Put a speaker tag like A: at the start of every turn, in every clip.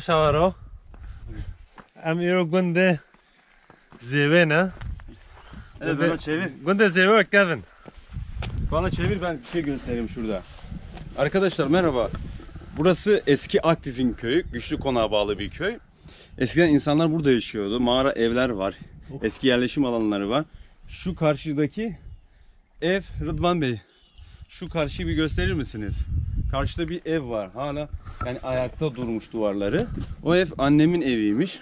A: Σαβαρό. Amiro Gunde Zevena.
B: Evet bana çevir.
C: Gunde Zevena Kevin.
B: Bana çevir ben bir şey göstereyim şurada. Arkadaşlar merhaba. Burası eski Akdiz'in köyü. Güçlü konağa bağlı bir köy. Eskiden insanlar burada yaşıyordu. Mağara evler var. Oh. Eski yerleşim alanları var. Şu karşıdaki ev Rıdvan Bey. Şu karşıyı bir gösterir misiniz? Karşıda bir ev var. Hala yani ayakta durmuş duvarları. O ev annemin eviymiş.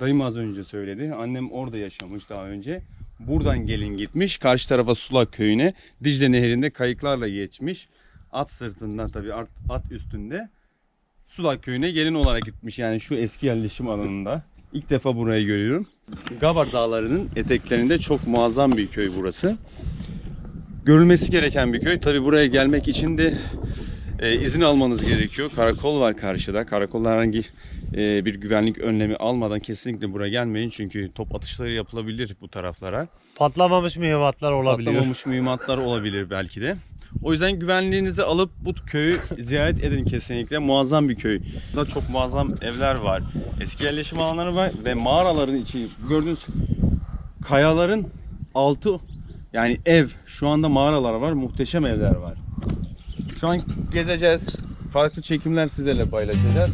B: Dayım az önce söyledi. Annem orada yaşamış daha önce. Buradan gelin gitmiş. Karşı tarafa Sulak köyüne Dicle Nehri'nde kayıklarla geçmiş. At sırtından tabii at, at üstünde. Sulak köyüne gelin olarak gitmiş yani şu eski yerleşim alanında. İlk defa burayı görüyorum. Gabar Dağları'nın eteklerinde çok muazzam bir köy burası. Görülmesi gereken bir köy. Tabii buraya gelmek için de e, izin almanız gerekiyor. Karakol var karşıda. Karakolda herhangi e, bir güvenlik önlemi almadan kesinlikle buraya gelmeyin. Çünkü top atışları yapılabilir bu taraflara.
C: Patlamamış mühimmatlar olabiliyor.
B: Patlamamış mühimmatlar olabilir belki de. O yüzden güvenliğinizi alıp bu köyü ziyaret edin kesinlikle. Muazzam bir köy. Burada çok muazzam evler var. Eski yerleşim alanları var ve mağaraların içi gördüğünüz kayaların altı yani ev şu anda mağaralar var. Muhteşem evler var. Şu an gezeceğiz. Farklı çekimler sizlerle paylaşacağız.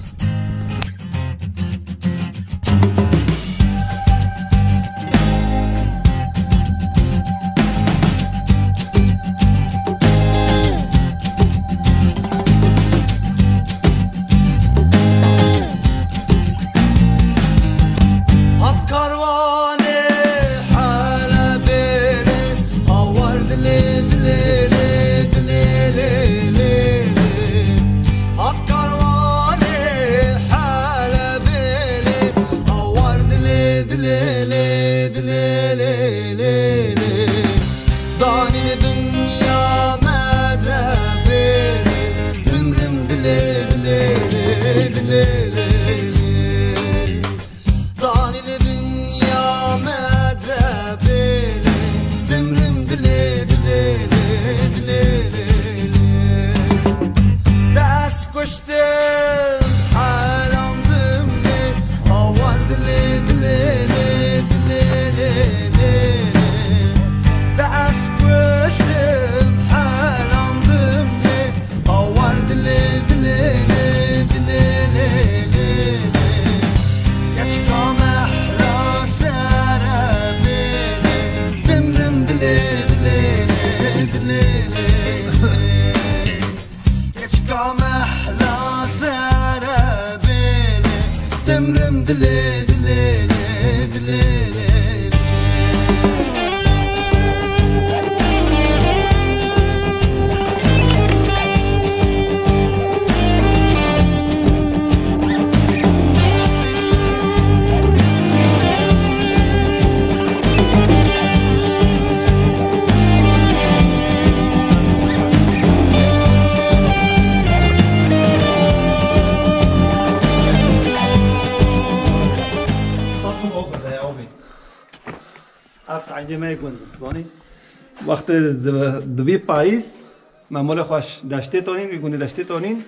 D: رئيس معمول خوش دشته تانين يقول دشته تانين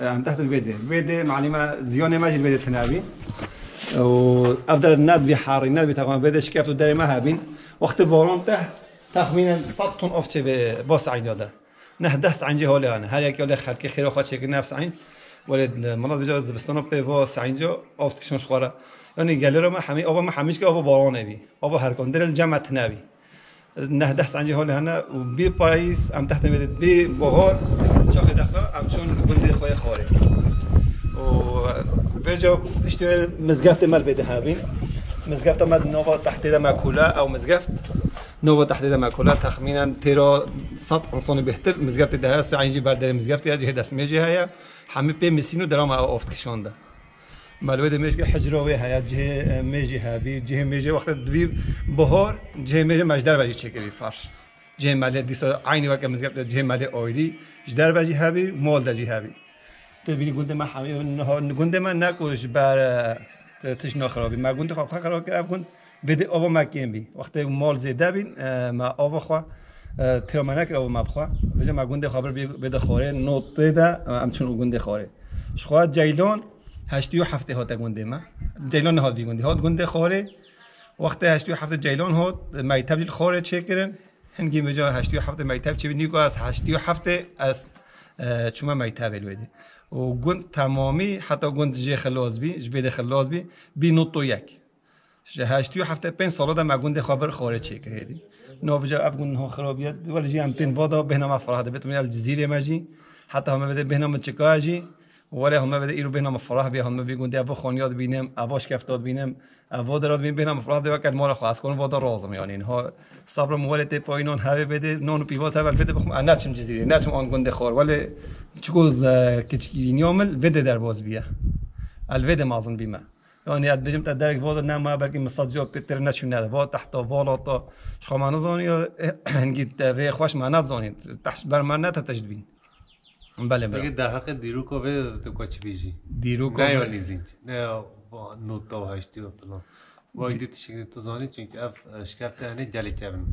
D: عم تحت البيدة البيدة معلمه زيونة ماجي البيدة تنابي وأفضل الناد بحار الناد بتاعهم بده كيف در ما هابين وقت بورون ته تخمينا 100 طن اوف في بوس عين هذا نه دست عن جهه الان هر یک ولی خلق خیر خود شکل نفس عین ولد مرض بجا از بستان بوس عین جو افت کشون خوره یعنی گلر ما همه آب ما همیشه که آب باران بی. آب هر کندل جمع تنبی نه دست انجی حال هنه و بی پاییز ام تحت می‌دید بی بهار. چاق دخلا ام چون بنده خواه خواره و بجا پشتی مزگفت مل بده همین مزگفت آمد نوا تحت ده مکوله او مزگفت. نوا تحت ده مکوله تخمینا تیرا صد انسان بهتر. مزگفت ده هست عنجی بردر مزگفت ها جه دست میجه همه پی مسینو درام افت کشانده. مالوده ميجي حجروي هيا جه ميجي هابي جه ميجي وقت دبي بهار جه ميجي مجدر بجي چكري فرش. جه مالی دیسا عینی وقت مزگفت جه مالی اویلی جدار بجی هبی مول دجی هبی تبینی گنده ما همه نه گنده من نکوش بر تش نخرابی. ما گنده خواب خراب کرد گند بده آوا مکیم بی. وقتی مال زیده بین ما آوا خوا ترا من نکر آوا ما بخوا. بجا ما گنده خبر بده خوره نوت بده همچون گنده خوره شخوا جیلون هشتی و هفته هات گنده ما جیلون نهاد بی گنده. هات گنده خوره. وقتی هشتی و هفته جیلون هات. می تبدیل خوره. چه کردن هنگی بجا هشتی و هفته میتاب چه بینی از هشتی و هفته از چما میتاب الودی و گند تمامی حتی گند جه خلاص بی جوید خلاص بی بی نوتو یک. هشتی و هفته پنج ساله ده مگوند خبر خارج چه کردی. نو بجا اف گند ها خرابیت ولی جی هم تین وادا بهنا ما فرح ده بتونی الجزیره ماجی حتی همه بده بهنا ما چکاجی ولی همه بده ایرو بینم فراه بیا همه بیگون دیا بخون یاد بینم اواش کفتاد بینم واد را بین بینم فرح دیا وقت مال خواست کن وادا رازم. یعنی اینها صبر موارد پای نان هوی بده نون پیواز اول بده بخم نه چم جزیره نه چم آن گنده خور ولی چگوز کچکی نیامل بده در باز بیا. الوده مازن بیمه. يعني قد بجمت نه ما بلکی بلكي جا پتر نشون نده. وادا تحت والا تا شخوا معنا زوني یا هنگی خواش معنا زوني بر معنا بله بله.
C: در حق دیروکا بده تو کچ بیجی
D: دیروکو
C: نه لیزینگ نه با نوتا و هشتی و فلان. وايد تو زانی چونك اف شكرت انا جلی كابن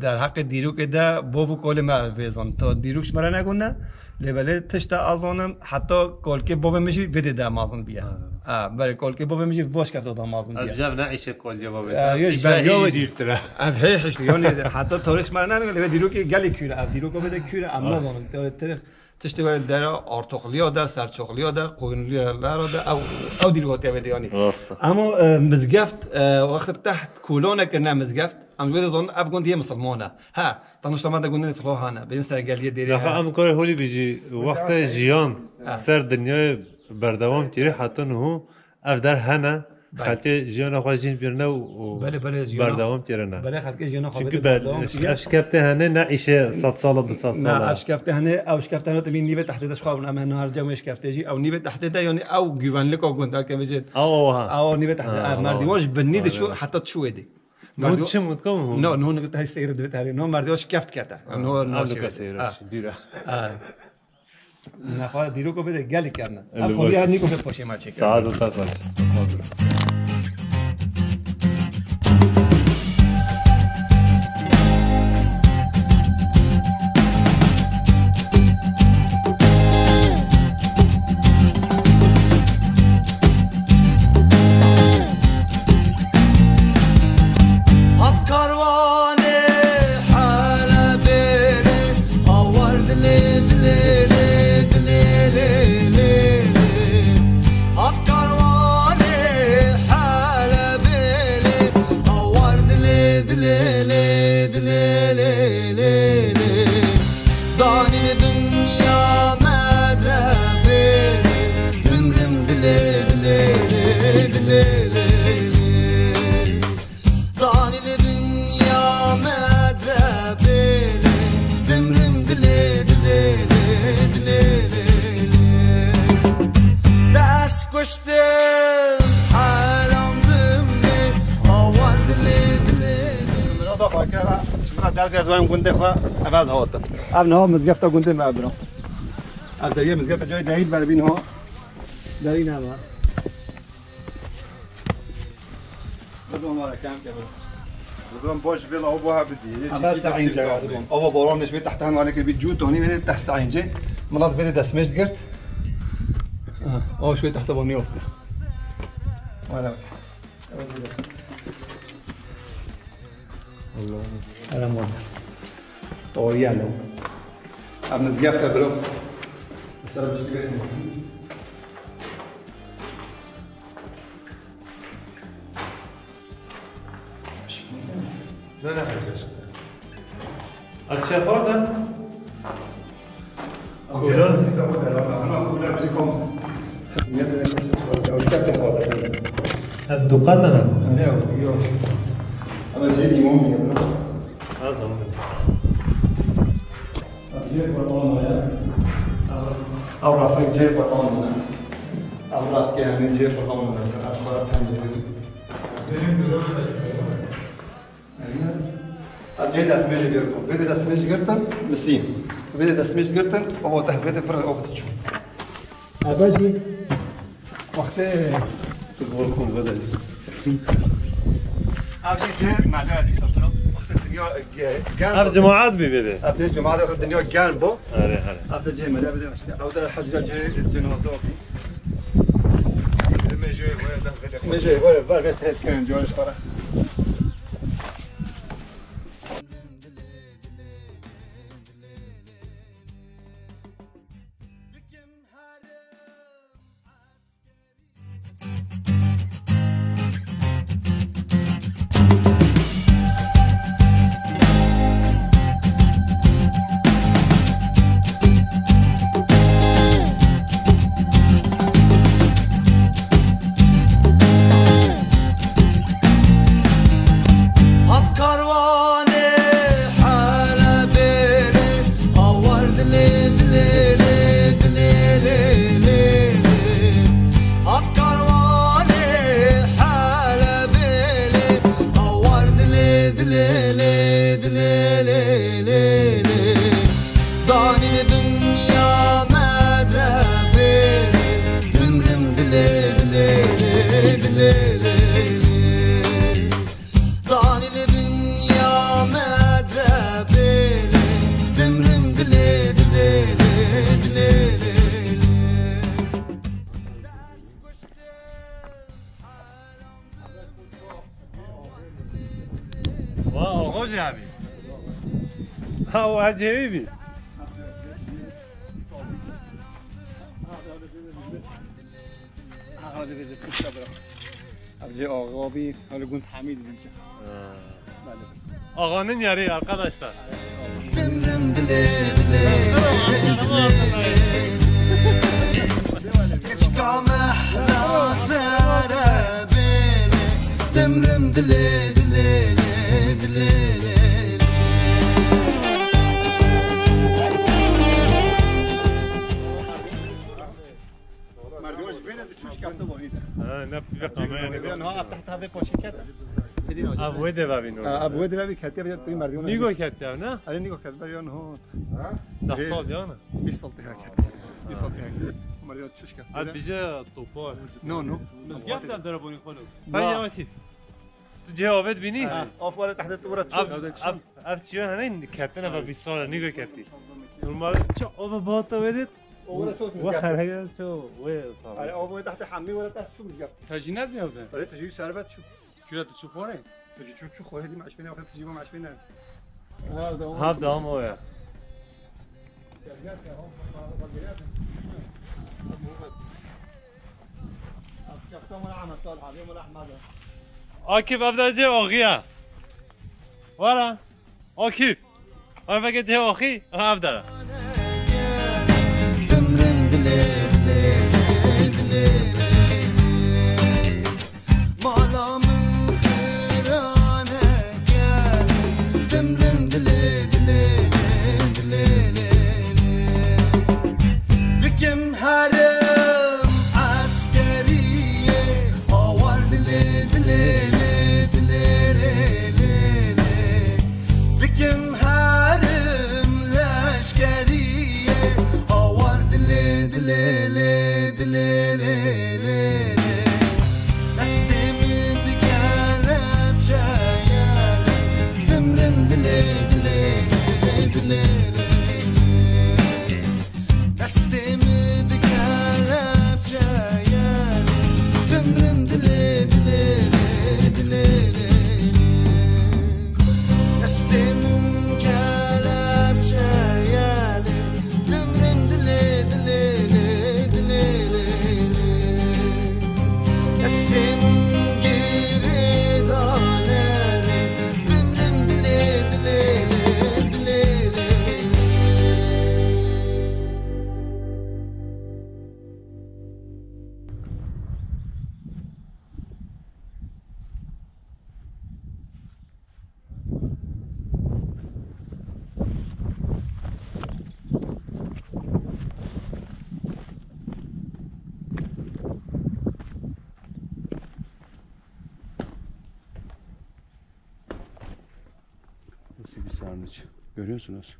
D: در حق ديروك ده بوو کول ما بيزن تو دیروکش مرا نگونه لبله تشتا ازانم حتی کول که بوفه میشی ویده ده مازان بیا. آه. برای کول که بوفه میشی واش کفته ده
C: مازان
D: بیا.
C: جب نه ایشه کول
D: جب بوفه
C: ایشه
D: بر
C: یو دیرتره
D: اف هیش یعنی حتی تاریخ مرا نگونه لبله دیروک گلی کیره اف بده اما تاریخ تشتی وای داره آرتوخلیا داره سرچوخلیا داره قوینلیا داره داره او او دیروز هتیم دیانی. اما مزگفت وقت تحت کولونه که نه مزگفت ام جویده زن اب گوندیه مسلمانه. ها تانوش ما دگونه فلوها نه به این سرگلیه دیره.
C: نه خب، اما کاری هولی بیجی وقت جیان سر دنیای بردوام تیره حتی نه او اف در هنه خلطه جیان خواه جین بیرنه و
D: بله بله جیان
C: بردوام
D: تیرنه. بله جیان
C: چونکه
D: بله،
C: بعد اشکفته هنه نه ایشه صد سال به صد سال.
D: نه اشکفته هنه او اشکفته هنه تمین نیوه تحت دش خواه نه هر جمع اشکفته جی او نیوه تحت ده یعنی او گیوان لکا گونده که بجید
C: او ها
D: او نیوه تحت
C: آره،
D: آره. ده
C: مردی
D: واش
C: بنیده شو
D: حتی چوه ده
C: نون چه مود کم هم؟
D: نه نون بهتری سیر دو بهتری نه مردیاش کفت کرده
C: نه
D: نه
C: لوکا
D: سیرش
C: دیره
D: نخواه دیرو که بده گلی کردن. خودی نیکو ما چه کرد نه گنده خواه عوض هاتم ابن ها مزگفتا گنده ما از در مزگفت جای دهید بر بین ها در این هم
C: هست باش بلا أو بوها
D: بدی عوض سعین جا نشوی تحت هم که بید جو تحت بده دست مشت گرد أو شوی تحت بانی افته أنا or yellow. I'm the zgafta bro.
A: Staramy się tego No nie chodź
D: jeszcze. Ale trzeba wodę?
A: Kulon? No kulon
D: będzie komu. Nie
A: wiem, jak
D: to się Już tak wodę. Tak, dukata nam. Nie, już. Ale ziemi mówię, bro. A, zamknę. جيب وطن وياك أو رافق جيب وطننا. أو رافق يعني جيب وطننا. اشكرك
A: جيدا سميج جيركم.
D: بيدا سميج جيرتن مسين بيدا سميج جيرتن
A: هو
D: تهبيت
A: فرق اوفت
D: شو اباجي وقت
C: تقول ابجي جيب مع دادي صفرت جانبو هف بی بده هفته جماعات خود دنیا گن بو آره آره. هفته جه ملی بده مشته أو در حجره جه جنازه بی میشه ولی ولی ولی ولی ولی
A: ولی ولی ولی ها و عجیبی بی
D: هذا بده كل شبره ابجي آقابی حالا گون حمید بنشه
A: Ağanın yarı arkadaşlar.
C: Dimrim dile dile Eşka mehla serebeli Dimrim dile dile dile dile
D: ها تحت هفه پاشه کرد
A: ابوه ده ببین
D: ابوه ده ببین کتی بجد توی
A: مردیون نگاه کتی نه
D: علی نگاه کرد برای
A: اون ده سال یا
D: 20 سال تکرار کرد 20 سال تکرار کرد چوش کرد
A: از
D: نو نو
B: مزگفت در دربونی
A: خلو بیا واتی تو جوابت
D: بینی آفوار تحت
A: تو برات چون اب چیون همین کتی نه 20 سال نگاه کتی نورمال چه آب باتا
D: بدید اوه
A: خرایل چو و صاحب
D: آره وای تحت حمی ولا تحت شو
B: میگم تجینت میافتن
D: آره تجی سربت شو
E: کیرات چو خوره تجی چو چو خوره دی مشبین آخه تجی با مش بینه ها دام اوه. آکیف افتا جه ها. وارا آکیف آره فکر جه
A: آقی. افتا sarnıç. Görüyorsunuz.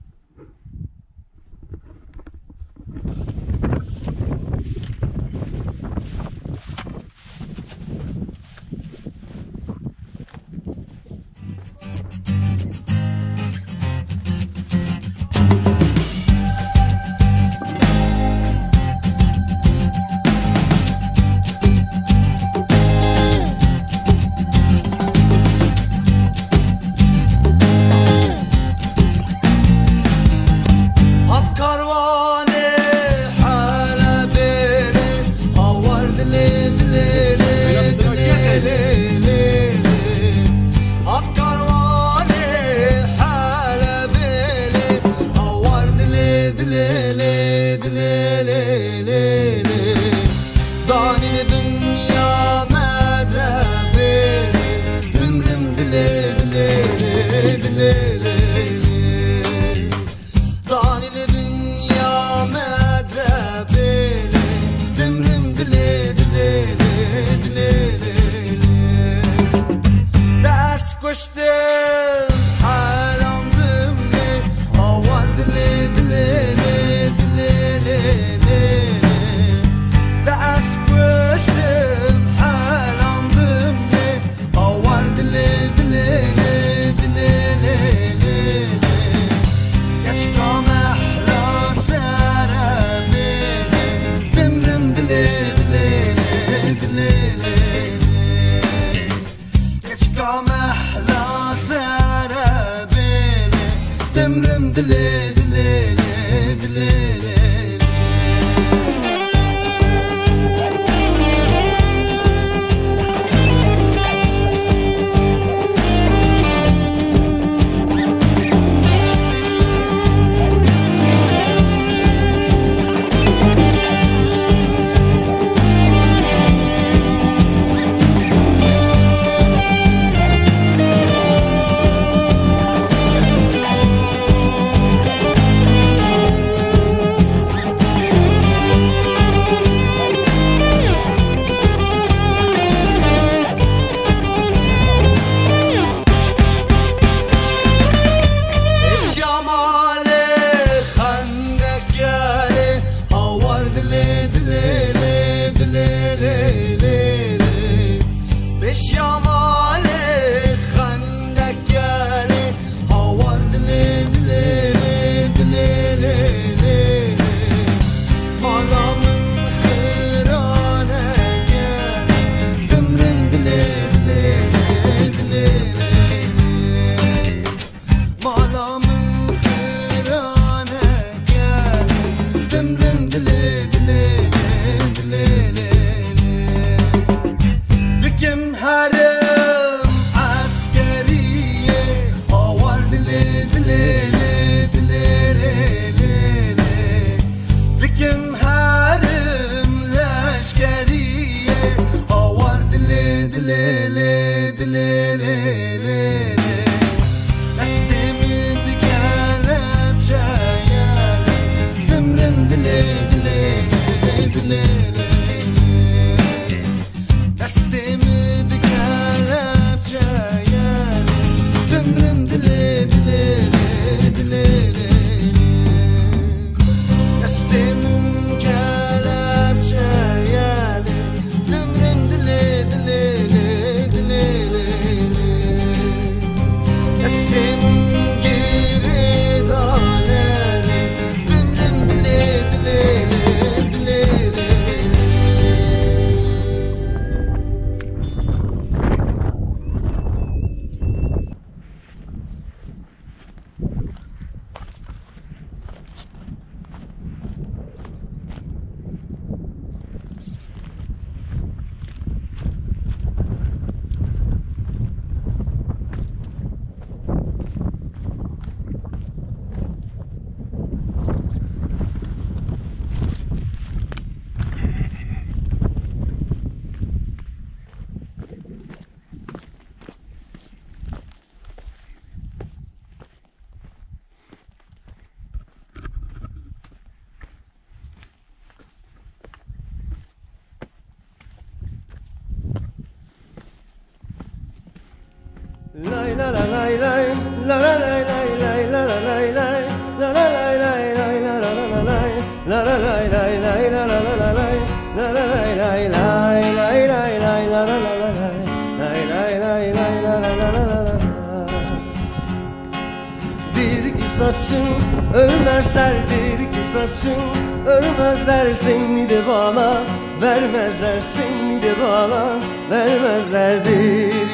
A: Saçın Ölmezlerdir ki saçın. Ölmezler seni de bana Vermezler seni de bana. Vermezlerdir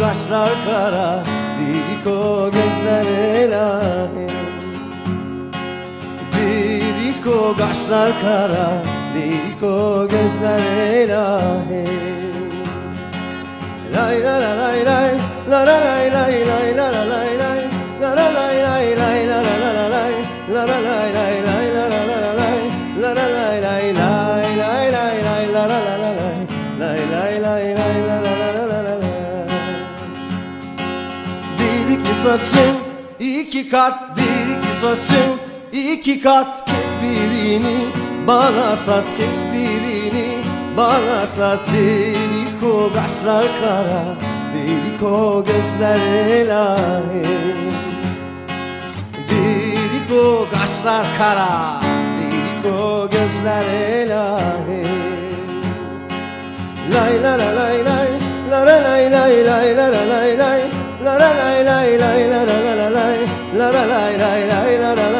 A: kaşlar kara gözler elahi Diriko kaşlar kara Diriko gözler ilahi Lay la la lay lay La la lay lay lay la la lay La la lay lay la la la la lay La la lay lay lay la la la la lay saçın iki kat Dedi ki saçın iki kat Kes birini bana sat Kes birini bana sat Delik o kaşlar kara Delik o gözler elahi o kaşlar kara Delik o gözler elahi. Lay la la lay lay La la lay lay lay la la lay lay La la lay lay lay la la la la lay La la lay lay lay la la la la lay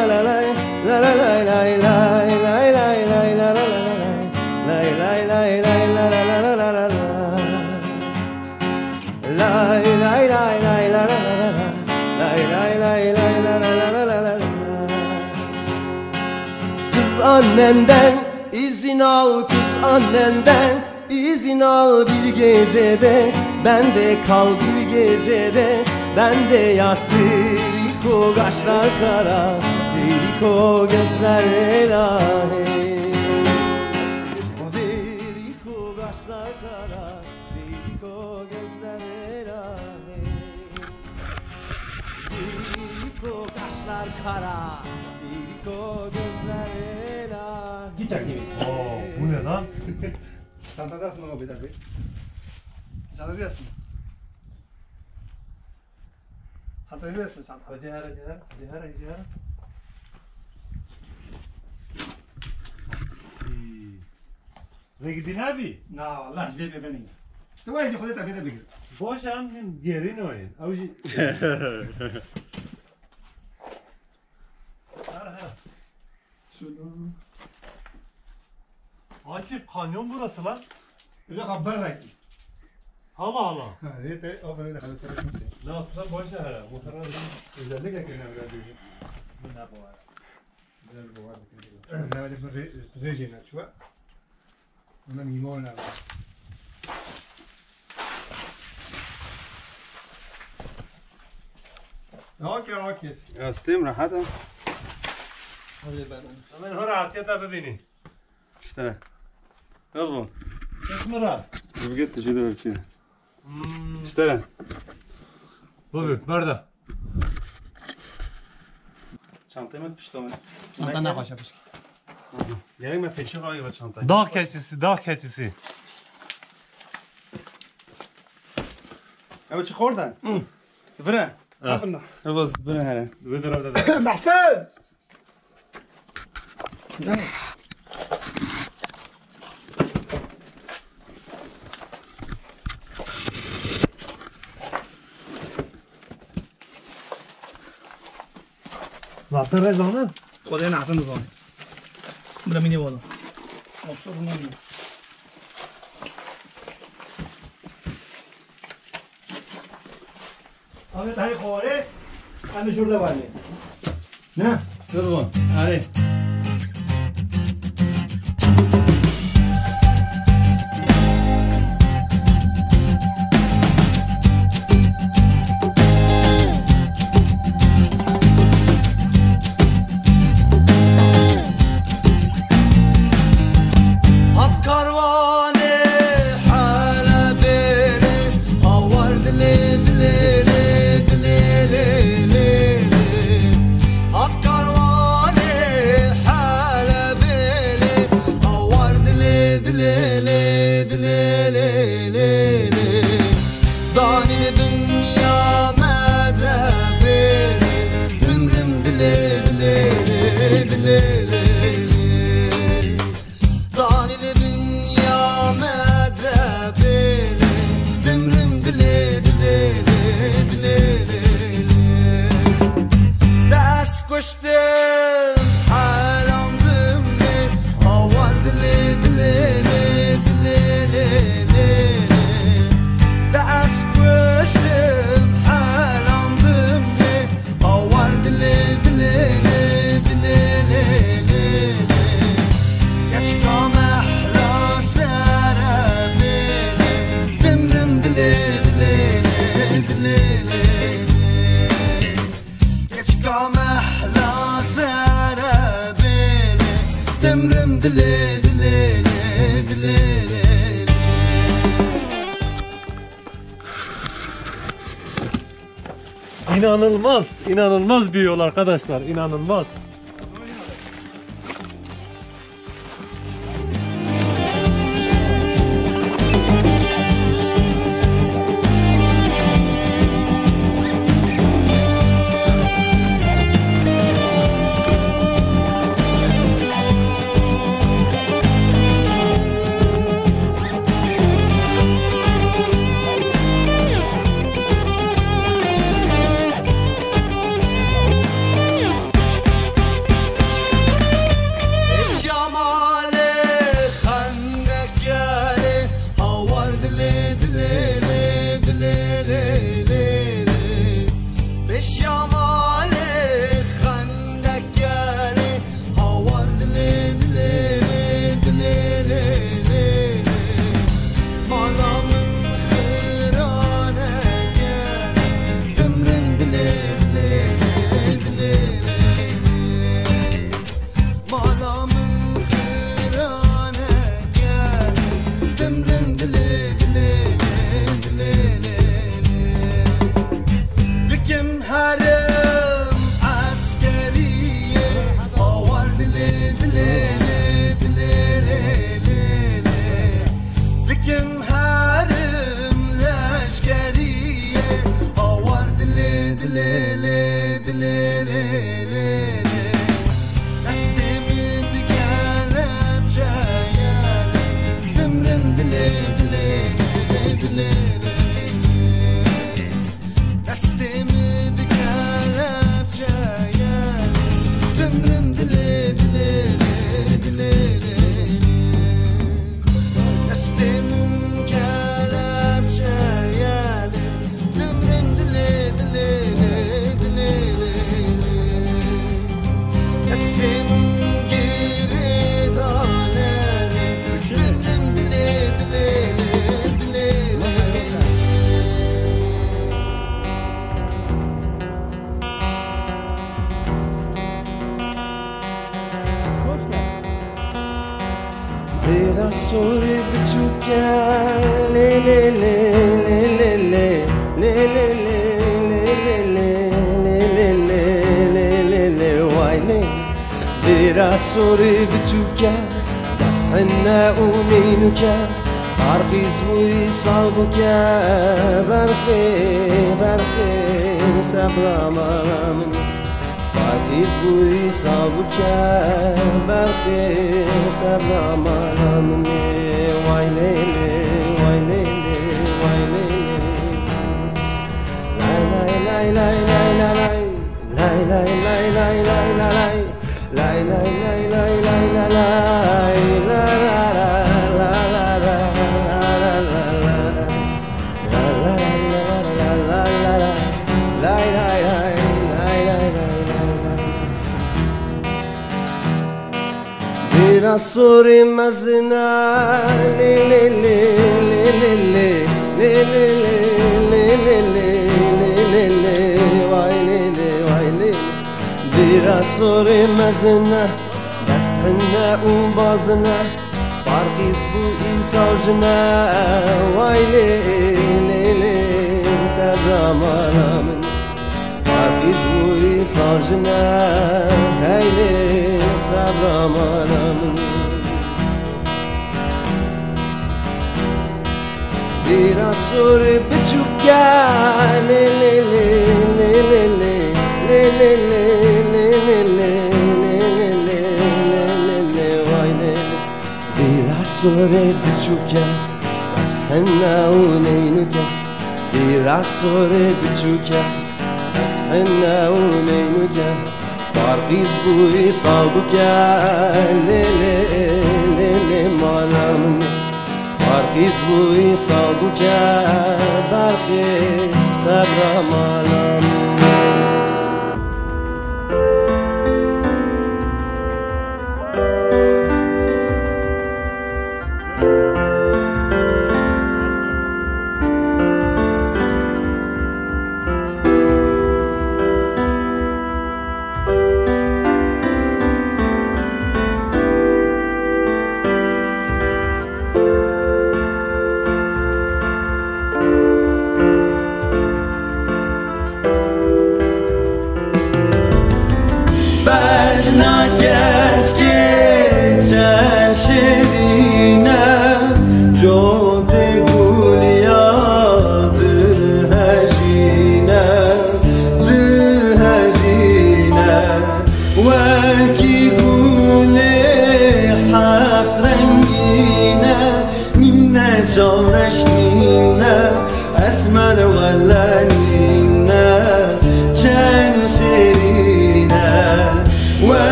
A: Kız annenden izin al kız annenden izin al bir gecede. Bende kal bir gecede Bende yat Diriko kaşlar kara Diriko gözler elahi. Diriko kaşlar kara Diriko gözler elahi. Diriko kaşlar kara
C: Santa Dasa no
D: Obita Gui. Santa Dasa. Santa Dasa, Santa.
C: Jehara, Jehara, Jehara, Jehara. Regidin abi.
D: Na vallahi hiçbir şey benim. Tu vay jokhode tabi tabi.
C: Boş amın gerin oyun. Avcı.
D: Şunu
C: Akif kanyon burası lan.
D: Öyle de kabber
C: renkli. Allah
D: Allah. Evet, o böyle karıştırmıştı.
C: Ne yapsa boş ya. Muhtemelen
D: özellik ekranı öyle diyor.
C: Bu ne bu var?
D: Biraz bu var. Ne öyle bir rejim açıyor. Ondan mimar ne var? Hadi ben.
B: هستیم راحتم
D: من ها
C: راحتیت ببینی بیشتره bebini.
B: İşte. Yaz bu.
C: Kısmıra.
B: Bu git de şurada ölçüyor.
C: Hmm.
B: İşte.
C: Bobby, barda.
B: Çantayı mı pişti ama?
D: Çanta ne başa pişki.
B: Gerek mi peşe var çantayı?
C: Dağ keçisi, dağ keçisi.
B: Evet çık oradan.
C: Ha.
B: Evet vre hele.
C: Vedir orada da.
D: Ahtar ver bana. O da en não,
B: sem Bu
A: da mini é bom. Opção não é हमें ताई खोरे हमें जुड़ दबाने ना जुड़ वो अरे
C: İnanılmaz, inanılmaz yol arkadaşlar, inanılmaz.
A: the uninuka Arqiz muy salbuka barxe barxe sabra malamin Pakiz buy sabuka barxe sabra malamne Vay lele vay lele vay lele Lay lay lay lay lay lay lay lay lay lay lay lay lay lay lay lay Dira sori mazna le le le le le le le le le le le le le le vay le le vay le Dira sori mazna dast hanna u bazna Farkis bu isajna vay le le le sabram alamin izvuj sa žne Hejli sa bramaram Dira sur biçukya Le le le le le le Le le le le le le le le le le le le vay le le Bir asur biçuk ya صورة بتشوكا بس حنا ونينوكا دير عالصورة بتشوكا حنا ولين وجه طربيز بوي صابك يا ليلي ليلي ما نامن طربيز بوي صابك يا برقي صبر ما نامن